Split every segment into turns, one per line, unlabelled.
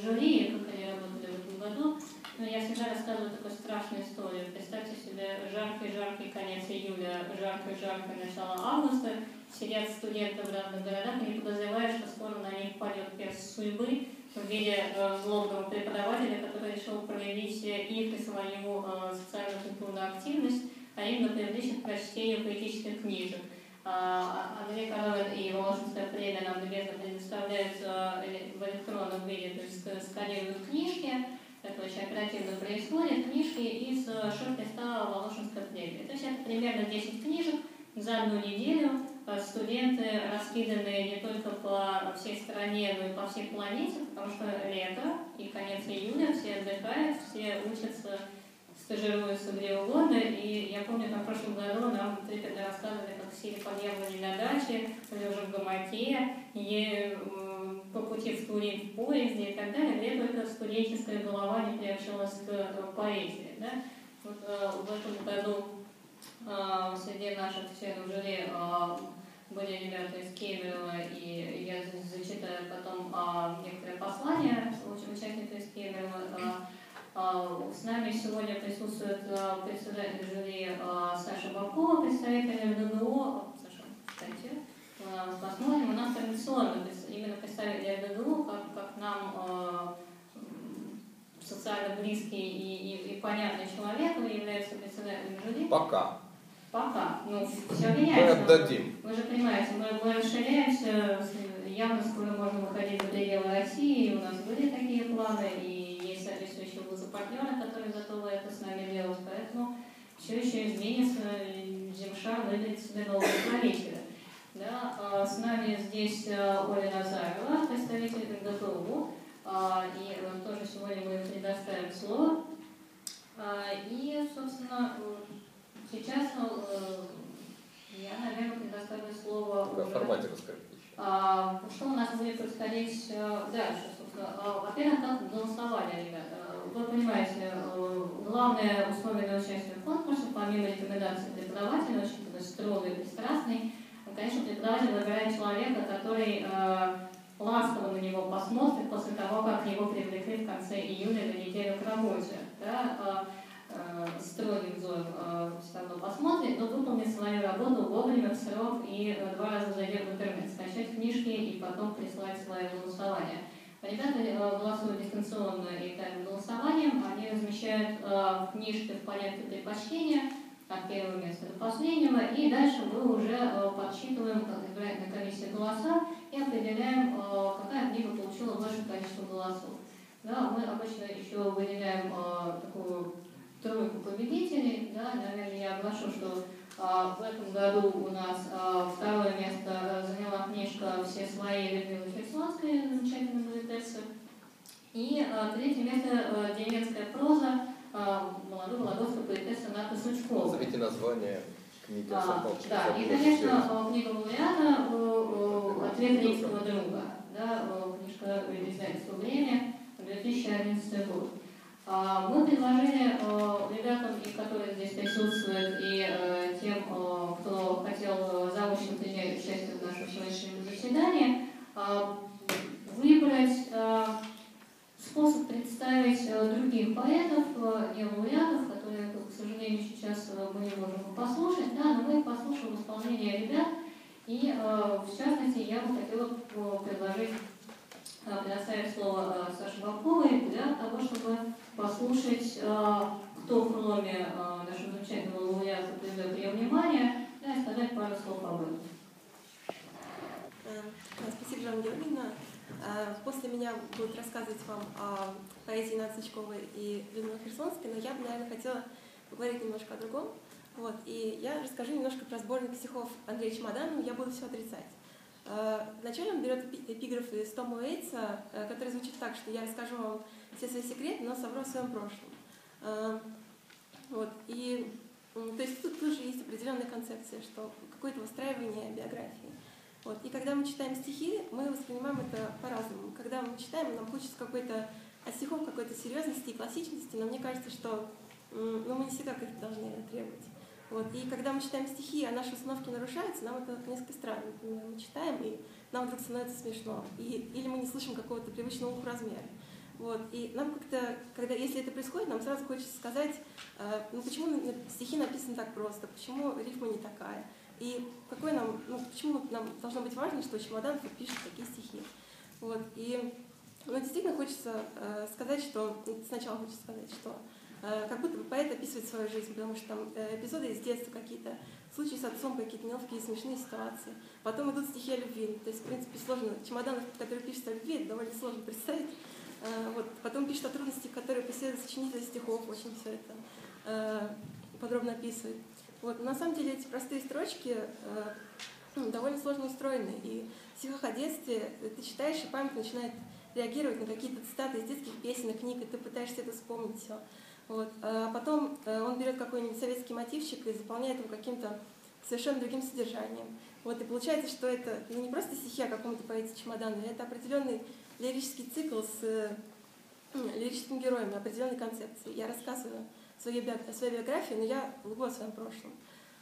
жюри, как они работали в этом году. Но я всегда рассказываю такую страшную историю. Представьте себе жаркий-жаркий конец июля, жаркое-жаркое начало августа. Сидят студенты в разных городах и не подозревают, что скоро на них пойдет перс судьбы в виде э, злобного преподавателя, который решил проявить их и свою э, социально-культурную активность, а именно привлечь к прочтению поэтических книжек. А, Андрей Коровин и Воложенская премия нам любезно предоставляют э, в электронном виде, то есть сканируют книжки, это очень оперативно происходит, книжки из шорт-листа Воложенской премии. То есть это примерно 10 книжек за одну неделю, студенты раскиданы не только по всей стране, но и по всей планете, потому что лето и конец июля, все отдыхают, все учатся, стажируются где угодно. И я помню, как в прошлом году нам трепетно рассказывали, как сели под на даче, лежа в гамаке, и по пути в Турин в поезде и так далее, где только студенческая голова не приобщилась к э, поэзии. Да? Вот, э, в этом году э, среди наших членов жюри были ребята из Кемерово, и я зачитаю потом некоторые послания участников из Кемерово. А, с нами сегодня присутствует а, председатель жюри а, Саша Бакова, представитель РДГО. Саша, кстати, посмотрим. У нас традиционно именно представитель РДГО, как, как нам социально близкий и, и, и понятный человек, является председателем жюри.
Пока.
Пока. Ну, все меняется.
Мы отдадим.
Вы же понимаете, мы, мы расширяемся, явно скоро можно выходить за пределы России, вузы-партнеры, которые готовы это с нами делать, поэтому все еще изменится, Земша выберет себе нового правителя. Да, а с нами здесь э, Оля Назарова, представитель ГПУ, а, и э, тоже сегодня мы предоставим слово. А, и, собственно, Сейчас э, я, наверное, предоставлю слово
в уже. формате расскажите.
Что у нас будет происходить дальше, собственно. Во-первых, как голосование, ребята. Вы понимаете, э, главное условие для участия в конкурсе, помимо рекомендаций преподавателя, очень строгий, бесстрастный, конечно, преподаватель выбирает человека, который ласково на него посмотрит после того, как его привлекли в конце июля на неделю к работе. Да? Э, строгим зоем э, все равно посмотрит, но выполнит свою работу вовремя, в срок и э, два раза зайдет в интернет, скачать книжки и потом прислать свое голосование. Ребята голосуют дистанционно и тайным голосованием, они размещают в книжке в порядке предпочтения от первого места до последнего, и дальше мы уже подсчитываем, как избирательная комиссия голоса, и определяем, какая книга получила большее количество голосов. Да, мы обычно еще выделяем такую тройку победителей. Да, наверное, я оглашу, что в этом году у нас а, второе место заняла книжка «Все свои» Людмилы Херсонской, замечательной поэтессы. И а, третье место а, «Деревенская проза» а, молодой вологодской поэтессы Ната Сучкова.
Назовите название книги
а, Да, и, конечно, книга лауреата «Ответ римского друга». Да, книжка издательства «Время», 2011 год. А, мы предложили э, ребятам, которые здесь присутствуют, и э, тем, э, кто хотел заочно принять участие в нашем сегодняшнем заседании, выбрать способ представить других поэтов, не лауреатов, которые, к сожалению, сейчас мы не можем послушать, да, но мы послушаем исполнение ребят, и в частности я бы хотела предложить предоставить слово Саше Бабковой для того, чтобы послушать, э, кто кроме э, нашего замечательного лауреата придет ее внимание, да, и сказать пару слов об этом.
Э, спасибо, Жанна Георгиевна. После меня будут рассказывать вам о поэзии Нацичковой и Людмилы Херсонской, но я бы, наверное, хотела поговорить немножко о другом. Вот, и я расскажу немножко про сборник стихов Андрея Чемоданова «Я буду все отрицать». Вначале он берет эпиграф из Тома Уэйтса, который звучит так, что я расскажу вам все свои секреты, но совру о своем прошлом. А, вот, и то есть тут тоже есть определенная концепция, что какое-то выстраивание биографии. Вот. И когда мы читаем стихи, мы воспринимаем это по-разному. Когда мы читаем, нам хочется какой-то от стихов какой-то серьезности и классичности, но мне кажется, что ну, мы не всегда как-то должны требовать. Вот. И когда мы читаем стихи, а наши установки нарушаются, нам это несколько странно. Например, мы читаем, и нам вдруг становится смешно. И, или мы не слышим какого-то привычного размера. Вот. И нам как-то, когда, если это происходит, нам сразу хочется сказать, э, ну почему стихи написаны так просто, почему рифма не такая. И какой нам, ну, почему нам должно быть важно, что Чемоданов вот пишет такие стихи. Вот. И ну, действительно хочется э, сказать, что ну, сначала хочется сказать, что э, как будто бы поэт описывает свою жизнь, потому что там э, эпизоды из детства какие-то, случаи с отцом, какие-то неловкие смешные ситуации. Потом идут стихи о любви. То есть, в принципе, сложно. Чемоданов, который пишет о любви, это довольно сложно представить. Э, Вот. Потом пишет о трудностях, которые преследуют сочинителя стихов, очень все это э, подробно описывает. Вот. На самом деле эти простые строчки э, ну, довольно сложно устроены. И в стихах о детстве ты читаешь, и память начинает реагировать на какие-то цитаты из детских песен, книг, и ты пытаешься это вспомнить все. Вот. А потом он берет какой-нибудь советский мотивчик и заполняет его каким-то совершенно другим содержанием. Вот, и получается, что это не просто стихи о каком-то поэте Чемодана, это определенный лирический цикл с лирическими героями, определенной концепцией. Я рассказываю свою, био- свою биографию, но я лгу о своем прошлом.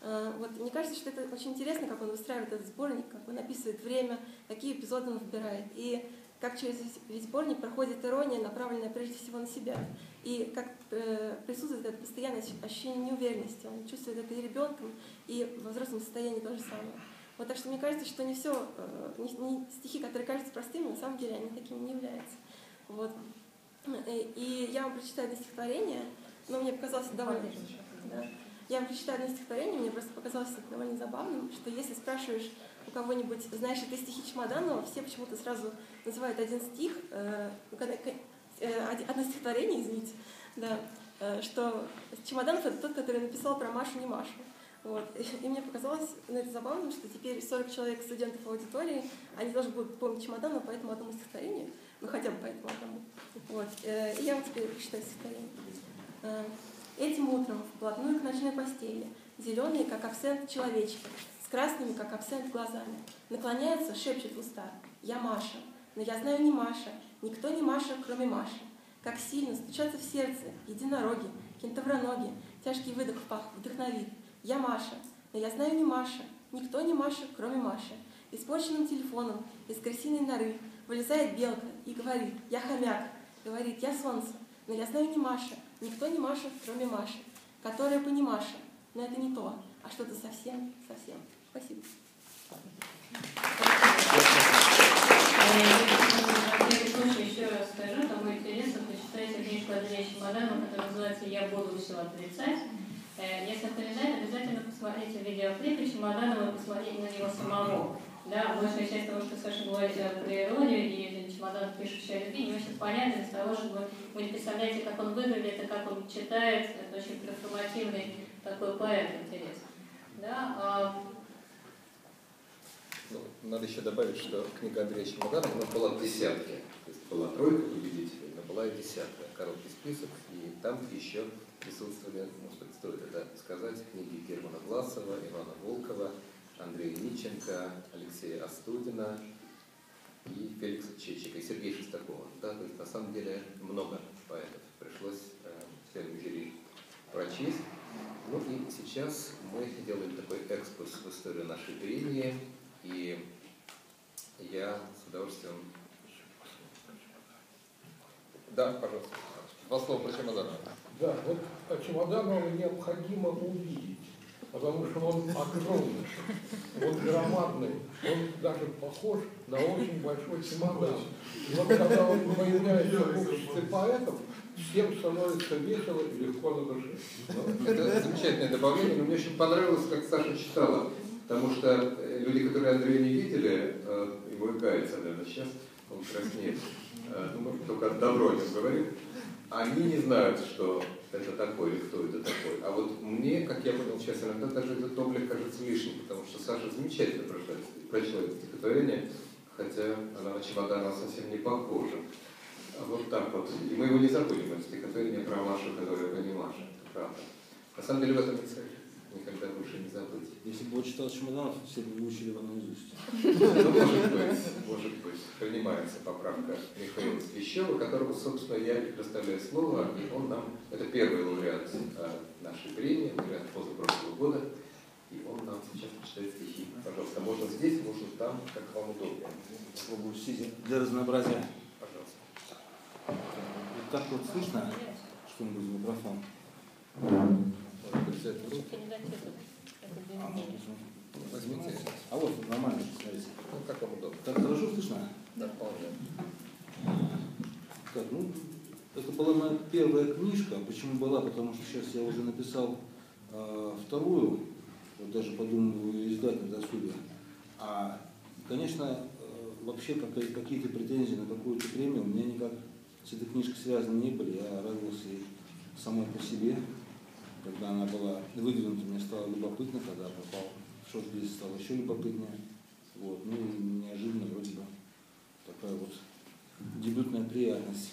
Э, Вот, мне кажется, что это очень интересно, как он выстраивает этот сборник, как он описывает время, какие эпизоды он выбирает. И как через весь- сборник проходит ирония, направленная прежде всего на себя. И как э, присутствует это постоянное ощ- ощущение неуверенности. Он чувствует это и ребенком, и во взрослом состоянии то же самое. Вот так что мне кажется, что не все, не, не стихи, которые кажутся простыми, на самом деле они такими не являются. Вот. И, и я вам прочитаю одно стихотворение, но мне показалось это довольно... Да. Я вам прочитаю одно стихотворение, мне просто показалось это довольно забавным, что если спрашиваешь у кого-нибудь, знаешь ли ты стихи Чемоданова, все почему-то сразу называют один стих, э, ну, э, одно стихотворение, извините, да, э, что Чемоданов это тот, который написал про Машу, не Машу. Вот. И мне показалось ну, это забавным, что теперь 40 человек студентов аудитории, они тоже будут помнить Чемоданова по этому одному стихотворению, ну хотя бы по этому одному. Вот. Э, И я вам теперь прочитаю стихотворение. Э, Этим утром вплотную к ночной постели, зеленые, как абсент человечки, с красными, как абсент, глазами, наклоняется, шепчет в уста «Я Маша». Но я знаю не Маша, никто не Маша, кроме Маши. Как сильно стучатся в сердце единороги, кентавроноги, тяжкий выдох в пах вдохновит. Я Маша, но я знаю не Маша, никто не Маша, кроме Маши. Испорченным телефоном из крысиной норы вылезает белка и говорит «Я хомяк», говорит «Я солнце», но я знаю не Маша, никто не Маша, кроме Маши, которая понимаша, но это не то, а что-то совсем, совсем. Спасибо.
Еще раз скажу, кому интересно, почитайте книжку Андрея Чемоданова, которая называется «Я буду все отрицать». Э, Если кто не знает, обязательно посмотрите видеоклипы Чемоданова и посмотрите на него самого. Да, большая часть того, что Саша говорит э, про иронию и Чемоданов пишущий о любви, не очень понятно из того, что вы не представляете, как он выглядит и как он читает. Это очень перформативный такой поэт интересный. Да, а
Ну, надо еще добавить, что книга Андрея Чемоданова она была в десятке. То есть была тройка победителей, но была и десятка. Короткий список. И там еще присутствовали, может быть, стоит это сказать, книги Германа Власова, Ивана Волкова, Андрея Ниченко, Алексея Остудина и Феликса Чечика, и Сергея Шестакова. Да, то есть на самом деле много поэтов пришлось э, членам жюри прочесть. Ну и сейчас мы делаем такой экскурс в историю нашей премии, и я с удовольствием... Да, пожалуйста. Два слова про чемоданова.
Да, вот Чемоданова необходимо увидеть, потому что он огромный, он громадный, он даже похож на очень большой чемодан. И вот когда он появляется в обществе поэтов, всем становится весело и легко на душе.
Это замечательное добавление, но мне очень понравилось, как Саша читала, потому что э, люди, которые Андрея не видели, э, ему и кается, наверное, сейчас он краснеет, э, ну, может, только добро о нем говорит, они не знают, что это такое или кто это такой. А вот мне, как я понял сейчас, иногда даже этот облик кажется лишним, потому что Саша замечательно прочла, прочла это стихотворение, хотя она на чемодана совсем не похожа. А Вот так вот. И мы его не забудем, это стихотворение про Машу, которая понимаша. Это правда. На самом деле в этом и цель. Никогда больше не забыть.
Если бы он читал Чемоданов, все бы выучили его наизусть.
Ну, может быть, может быть, принимается поправка Михаила Свящева, которого, собственно, я предоставляю слово, он нам, это первый лауреат э, нашей премии, лауреат позапрошлого года, и он нам сейчас прочитает стихи. Пожалуйста, можно здесь, можно там, как вам удобно.
Попробую сидя для разнообразия.
Пожалуйста.
так вот слышно что-нибудь в микрофон? А, ну. А вот, нормально, смотрите.
Ну, как вам удобно?
Так хорошо слышно?
Да, вполне.
Так, ну, это была моя первая книжка. Почему была? Потому что сейчас я уже написал э, вторую, вот даже подумываю издать на досуге. А, конечно, э, вообще как- какие-то претензии на какую-то премию у меня никак с этой книжкой связаны не были. Я радовался ей самой по себе. Когда она была выдвинута, мне стало любопытно, когда попал в шорт-лист, стало еще любопытнее. Вот. Ну и неожиданно вроде бы такая вот дебютная приятность.